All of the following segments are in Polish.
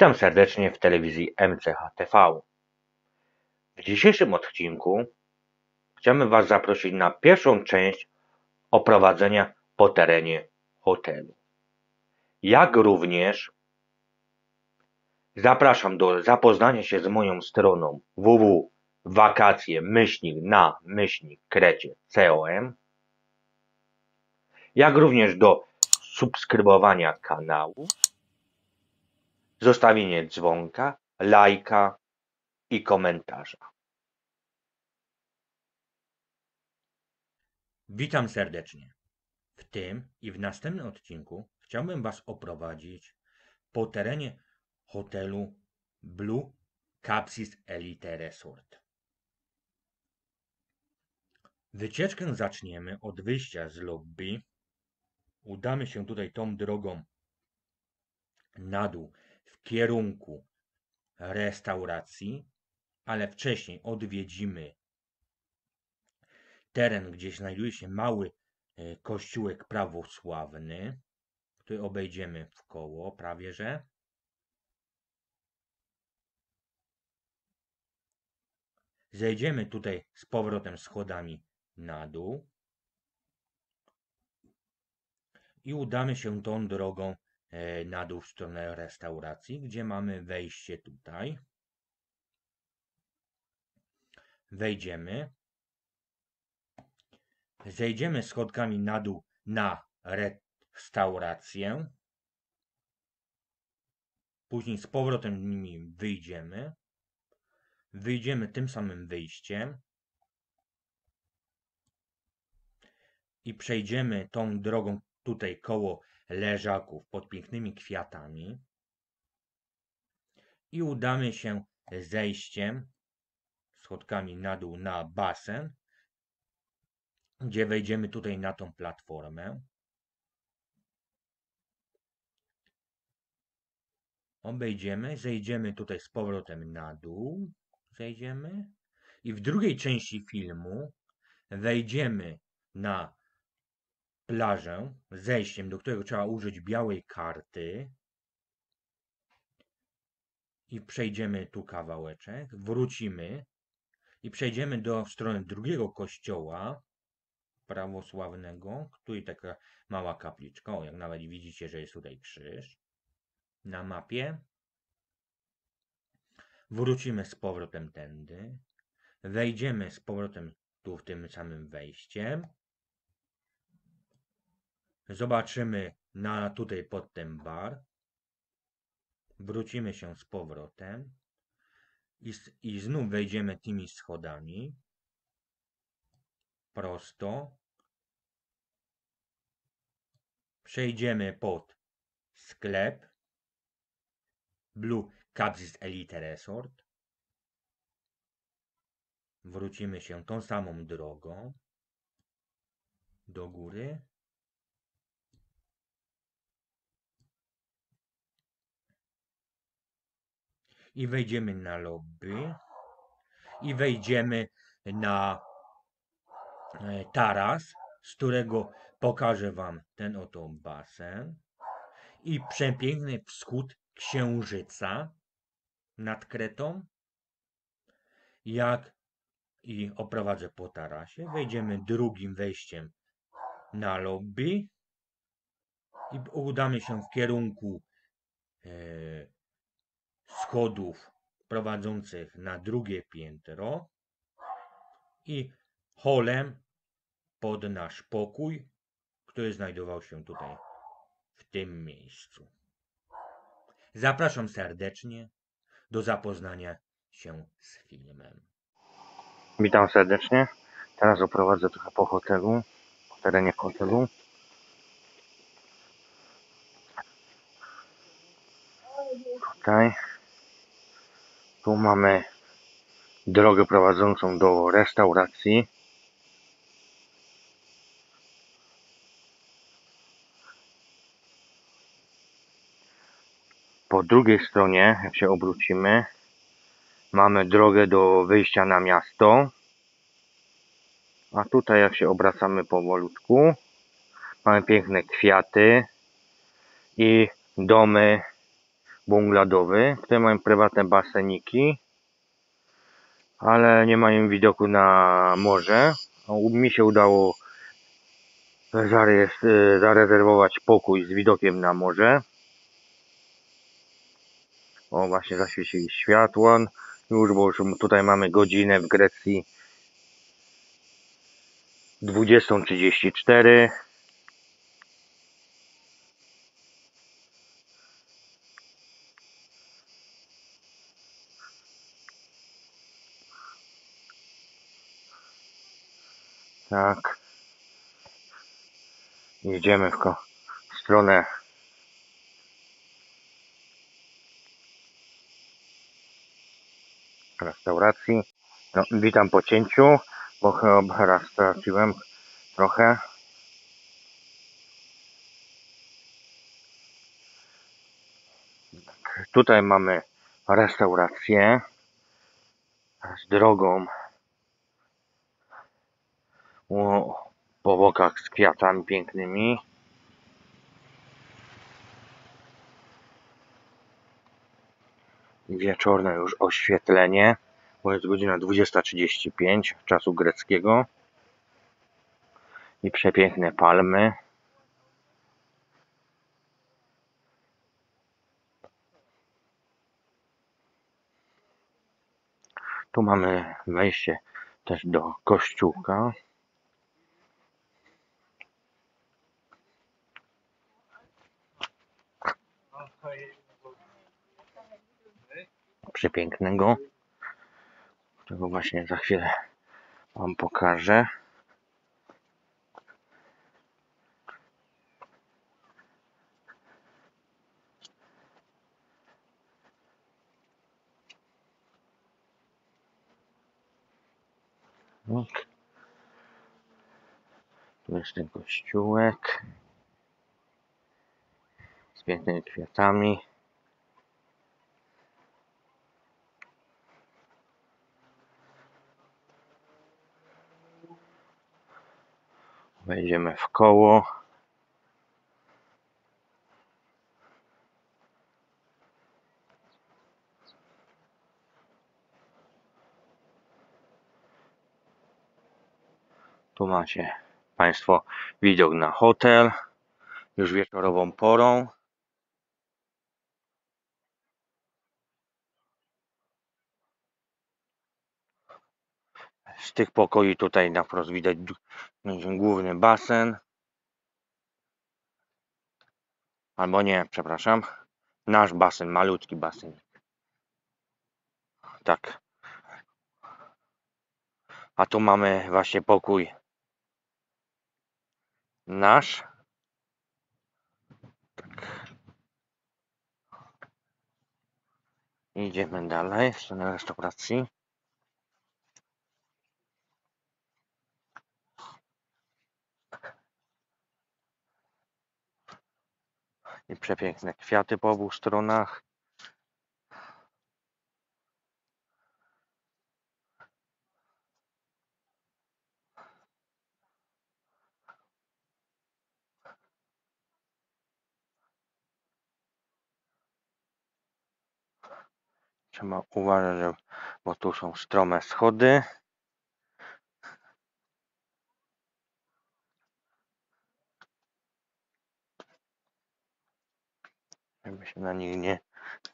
Witam serdecznie w telewizji MCHTV. W dzisiejszym odcinku chciałbym Was zaprosić na pierwszą część oprowadzenia po terenie hotelu. Jak również zapraszam do zapoznania się z moją stroną www.wakacje na krecie.com jak również do subskrybowania kanału zostawienie dzwonka, lajka i komentarza. Witam serdecznie. W tym i w następnym odcinku chciałbym Was oprowadzić po terenie hotelu Blue Capsis Elite Resort. Wycieczkę zaczniemy od wyjścia z lobby. Udamy się tutaj tą drogą na dół w kierunku restauracji, ale wcześniej odwiedzimy teren, gdzie znajduje się mały e, kościółek prawosławny, który obejdziemy w koło prawie że. Zejdziemy tutaj z powrotem schodami na dół i udamy się tą drogą na dół w stronę restauracji, gdzie mamy wejście tutaj. Wejdziemy. Zejdziemy schodkami na dół na restaurację. Później z powrotem nimi wyjdziemy. Wyjdziemy tym samym wyjściem. I przejdziemy tą drogą tutaj koło leżaków pod pięknymi kwiatami. I udamy się zejściem schodkami na dół na basen, gdzie wejdziemy tutaj na tą platformę. Obejdziemy, zejdziemy tutaj z powrotem na dół, zejdziemy. I w drugiej części filmu wejdziemy na plażę, zejściem, do którego trzeba użyć białej karty. I przejdziemy tu kawałeczek, wrócimy i przejdziemy do strony drugiego kościoła prawosławnego, tu i taka mała kapliczka, o, jak nawet widzicie, że jest tutaj krzyż na mapie. Wrócimy z powrotem tędy, wejdziemy z powrotem tu w tym samym wejściem Zobaczymy na tutaj pod ten bar. Wrócimy się z powrotem. I, I znów wejdziemy tymi schodami. Prosto. Przejdziemy pod sklep. Blue Capsis Elite Resort. Wrócimy się tą samą drogą do góry. I wejdziemy na lobby i wejdziemy na e, taras, z którego pokażę Wam ten oto basen i przepiękny wschód księżyca nad Kretą. Jak i oprowadzę po tarasie. Wejdziemy drugim wejściem na lobby i udamy się w kierunku e, schodów prowadzących na drugie piętro i holem pod nasz pokój, który znajdował się tutaj w tym miejscu. Zapraszam serdecznie do zapoznania się z filmem. Witam serdecznie. Teraz oprowadzę trochę po hotelu, po terenie hotelu. Tutaj tu mamy drogę prowadzącą do restauracji. Po drugiej stronie, jak się obrócimy, mamy drogę do wyjścia na miasto. A tutaj, jak się obracamy powolutku, mamy piękne kwiaty i domy bungladowy. Tutaj mają prywatne baseniki, ale nie mają widoku na morze. U- Mi się udało e, zarezerwować pokój z widokiem na morze. O, właśnie zaświecili światło. Już, bo już tutaj mamy godzinę w Grecji 20.34. Tak. Jedziemy w, ko- w stronę restauracji. No, witam po cięciu, bo chyba raz straciłem trochę. Tutaj mamy restaurację z drogą po bokach z kwiatami pięknymi. Wieczorne już oświetlenie, bo jest godzina 20.35 czasu greckiego. I przepiękne palmy. Tu mamy wejście też do kościółka. Przepięknego. Którego właśnie za chwilę Wam pokażę. Tak. Tu jest ten kościółek pięknymi kwiatami. Wejdziemy w koło. Tu macie Państwo widok na hotel. Już wieczorową porą. Z tych pokoi tutaj na wprost widać du- główny basen. Albo nie, przepraszam. Nasz basen, malutki basen. Tak. A tu mamy właśnie pokój nasz. Tak. Idziemy dalej w stronę restauracji. I przepiękne kwiaty po obu stronach. Trzeba uważać, bo tu są strome schody. Żeby się na nich nie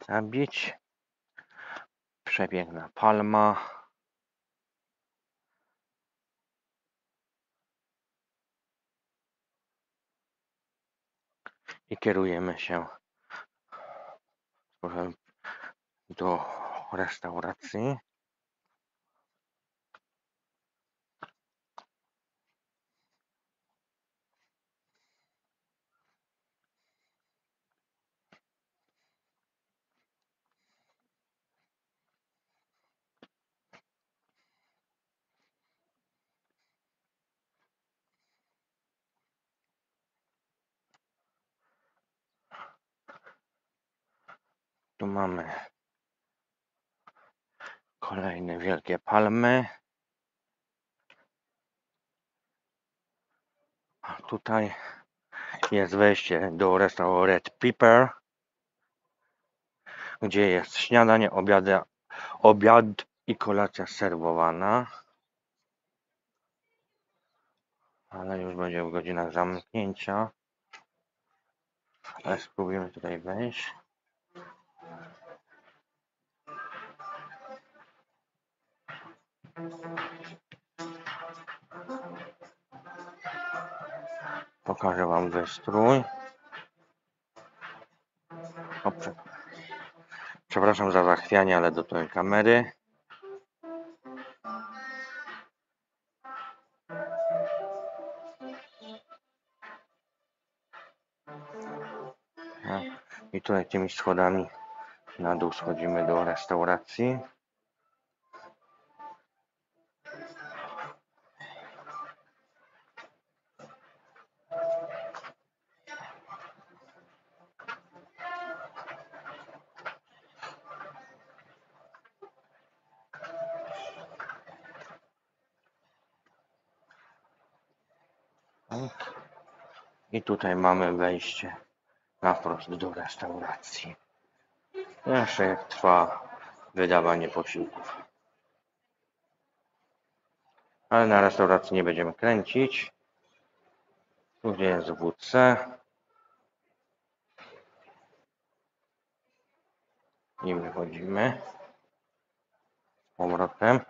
zabić. Przepiękna palma. I kierujemy się do restauracji. Tu mamy kolejne wielkie palmy. A tutaj jest wejście do restauracji Red Pepper. gdzie jest śniadanie, obiady, obiad i kolacja serwowana. Ale już będzie w godzinach zamknięcia. Ale spróbujemy tutaj wejść. Pokażę Wam wystrój. O, prze- Przepraszam za zachwianie, ale do tej kamery. No, I tutaj tymi schodami na dół schodzimy do restauracji. I tutaj mamy wejście na wprost do restauracji. Jeszcze jak trwa wydawanie posiłków. Ale na restauracji nie będziemy kręcić. Tu gdzie jest WC. I wychodzimy. Z powrotem.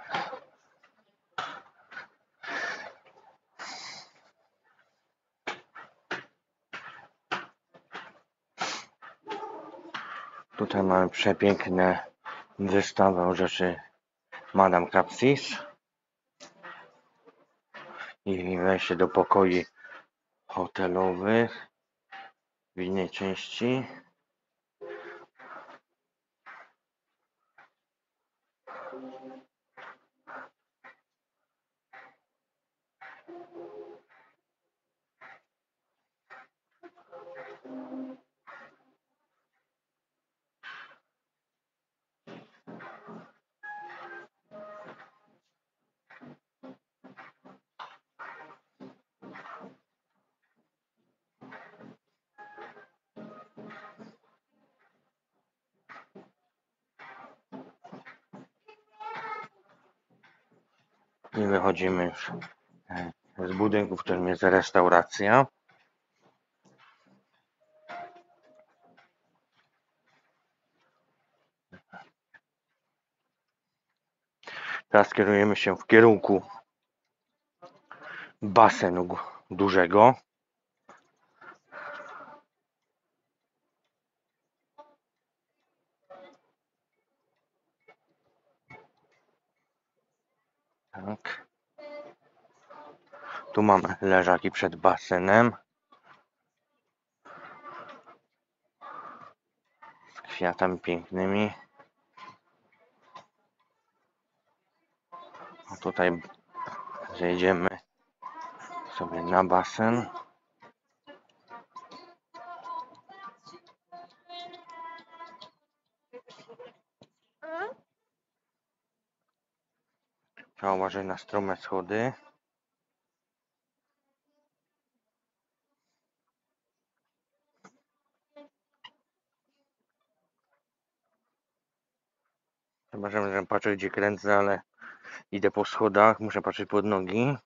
Tutaj mamy przepiękne wystawę rzeczy Madame Capsis i wejście do pokoi hotelowych w innej części. I wychodzimy już e, z budynku, w którym jest restauracja. Teraz kierujemy się w kierunku basenu dużego. Tak. Tu mamy leżaki przed basenem. Z kwiatami pięknymi. A tutaj zejdziemy sobie na basen. Uważać na strome schody. Przepraszam, że patrzę gdzie kręcę, ale idę po schodach, muszę patrzeć pod nogi.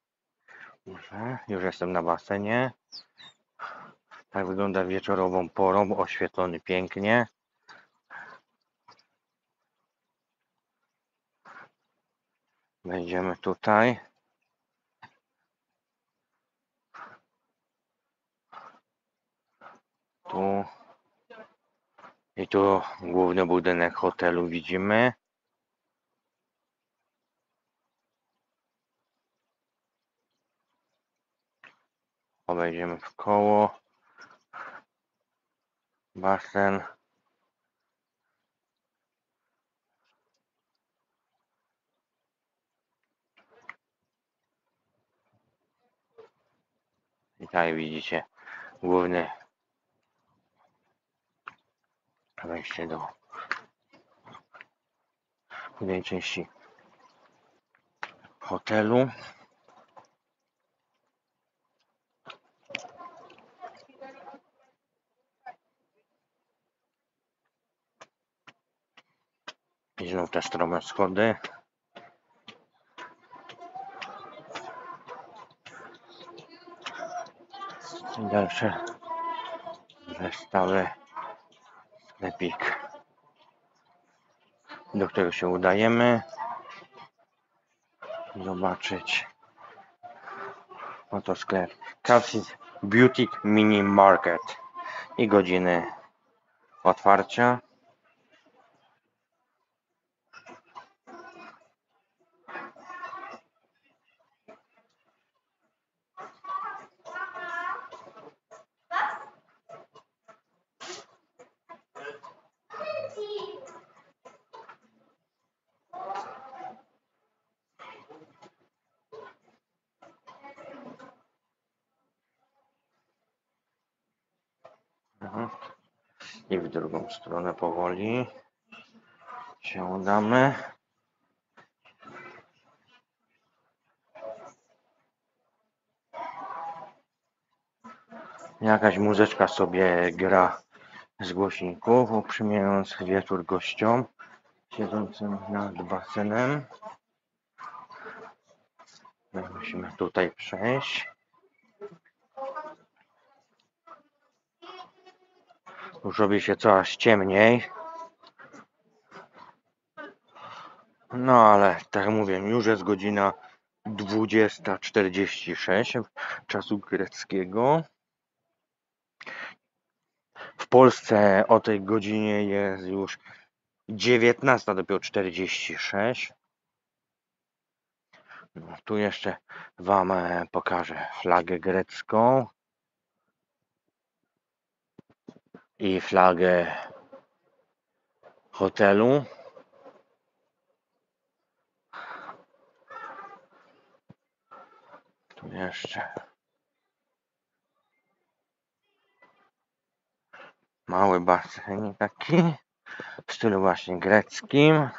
Już jestem na basenie. Tak wygląda wieczorową porą, oświetlony pięknie. Wejdziemy tutaj. Tu. I tu główny budynek hotelu widzimy. Obejdziemy w koło. Basen. Tutaj widzicie główny wejście do głównej części hotelu. te strome schody. I dalsze wystawy, sklepik, do którego się udajemy. Zobaczyć. Oto sklep. Calcis Beauty Mini Market. I godziny otwarcia. I w drugą stronę powoli się udamy. Jakaś muzyczka sobie gra z głośników, uprzymiając wieczór gościom siedzącym nad basenem. My Musimy tutaj przejść. Już robi się coraz ciemniej. No ale tak jak mówię, już jest godzina 20.46 czasu greckiego. W Polsce o tej godzinie jest już 19 dopiero 46. No, tu jeszcze Wam e, pokażę flagę grecką i flagę hotelu. Tu jeszcze mały basen taki w stylu właśnie greckim.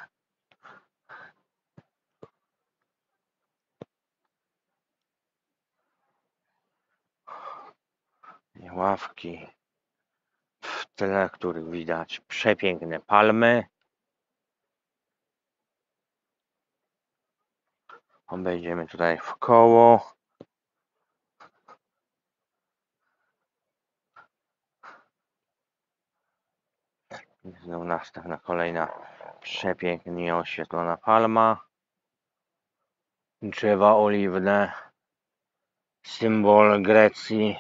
Ławki tle których widać przepiękne palmy. Obejdziemy tutaj w koło. Znowu następna kolejna przepięknie oświetlona palma. Drzewa oliwne. Symbol Grecji.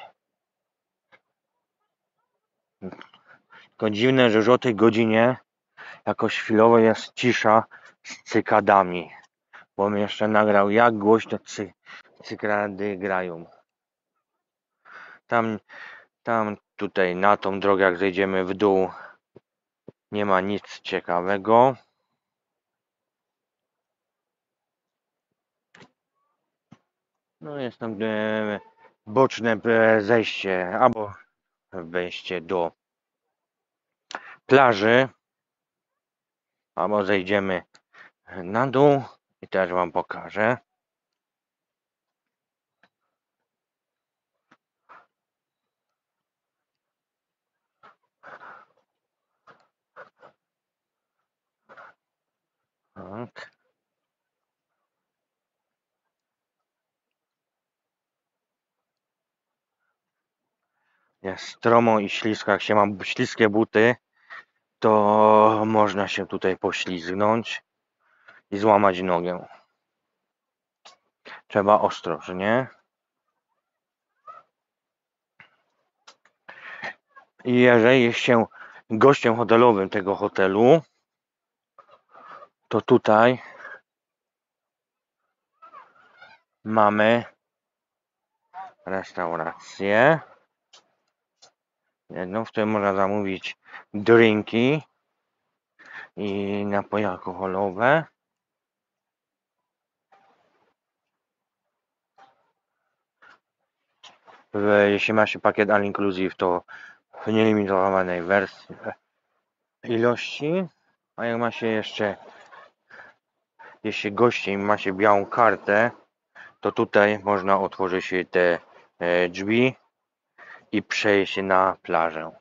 Tylko dziwne, że już o tej godzinie jakoś chwilowo jest cisza z cykadami. Bo mi jeszcze nagrał jak głośno cy, cykady grają. Tam, tam tutaj na tą drogę jak zejdziemy w dół nie ma nic ciekawego. No jest tam e, boczne e, zejście albo wejście do plaży. Albo zejdziemy na dół i też Wam pokażę. Tak. Jest stromo i ślisko. Jak się ma śliskie buty, to można się tutaj poślizgnąć i złamać nogę. Trzeba ostrożnie. I jeżeli jest się gościem hotelowym tego hotelu, to tutaj mamy restaurację. Jedną, w której można zamówić drinki i napoje alkoholowe. Jeśli ma się pakiet all inclusive, to w nielimitowanej wersji ilości. A jak ma się jeszcze, jeśli gościem ma się białą kartę, to tutaj można otworzyć te e, drzwi i przejść na plażę.